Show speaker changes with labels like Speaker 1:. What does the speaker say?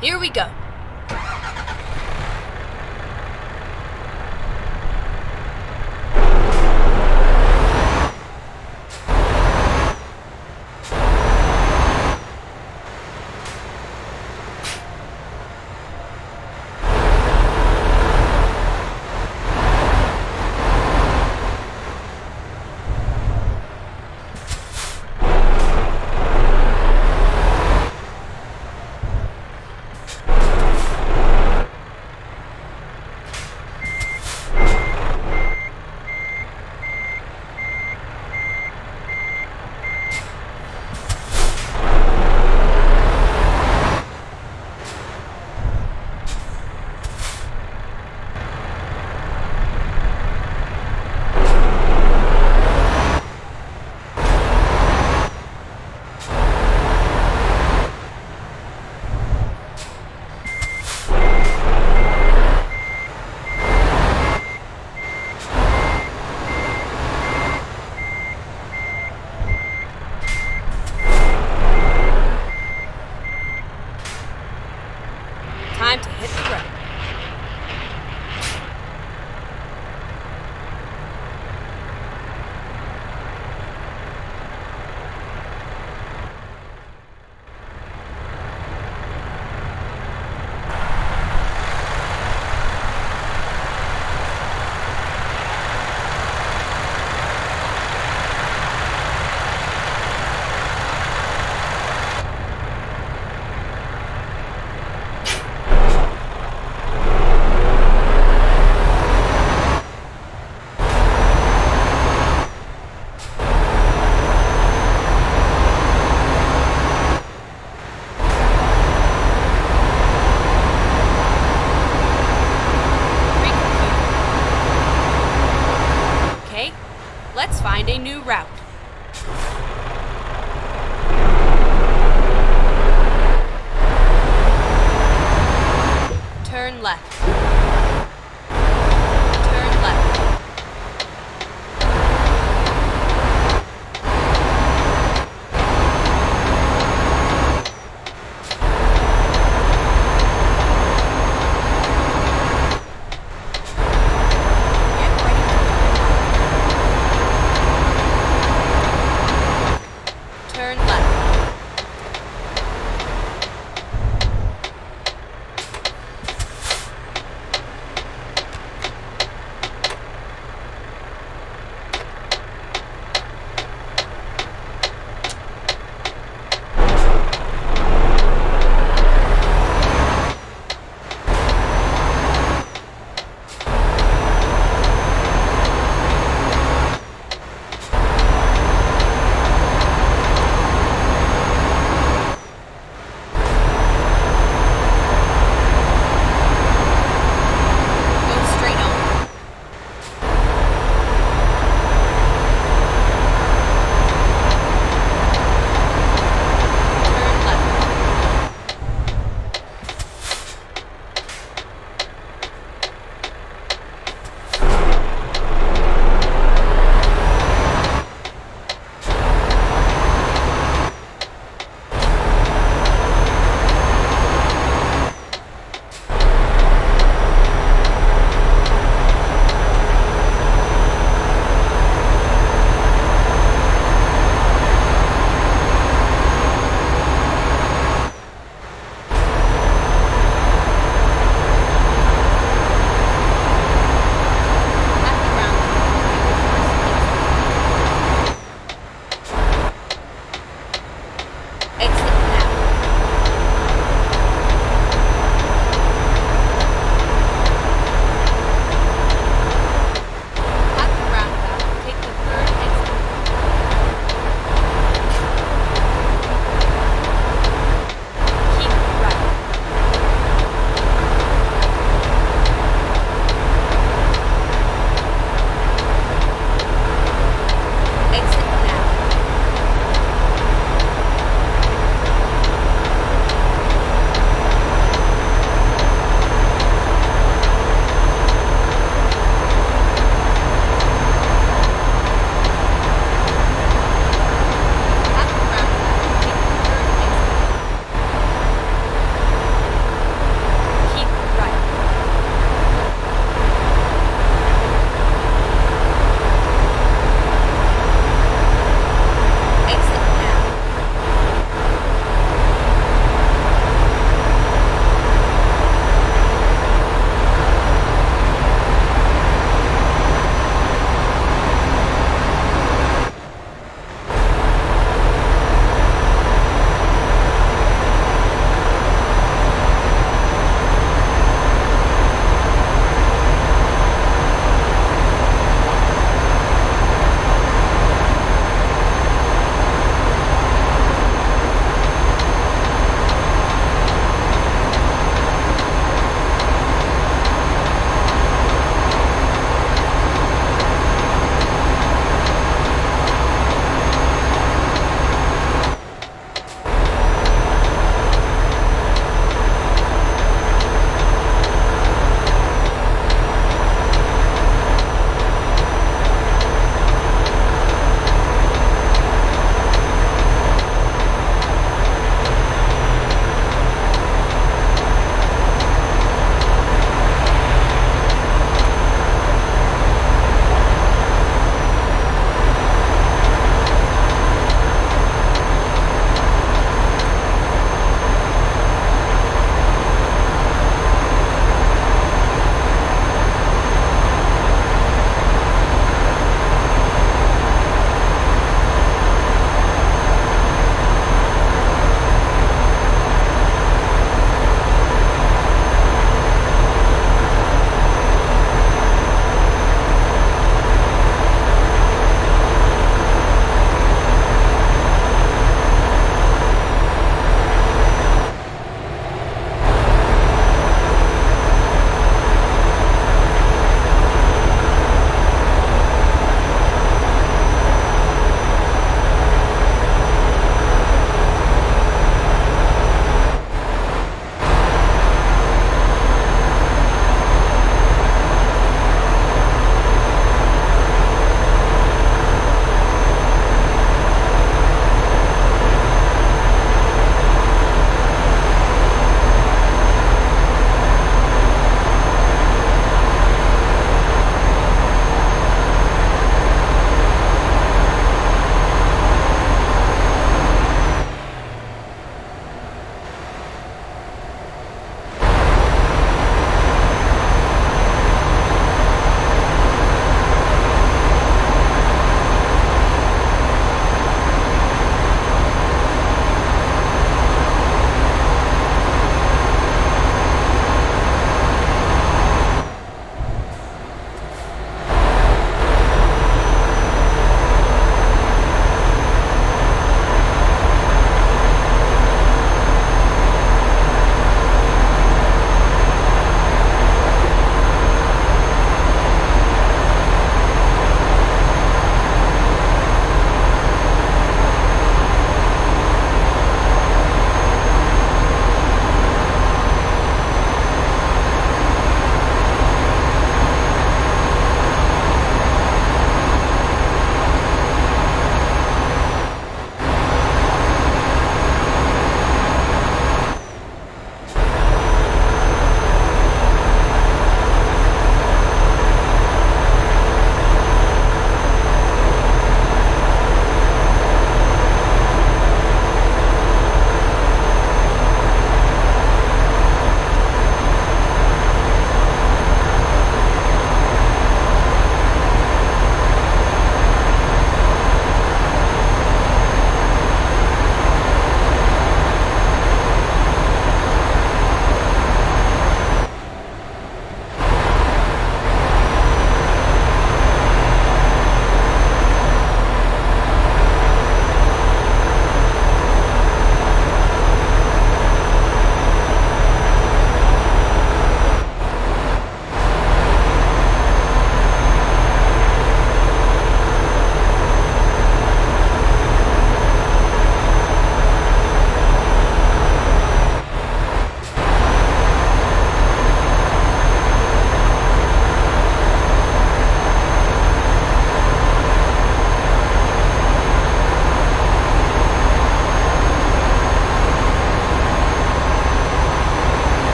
Speaker 1: Here we go.
Speaker 2: route.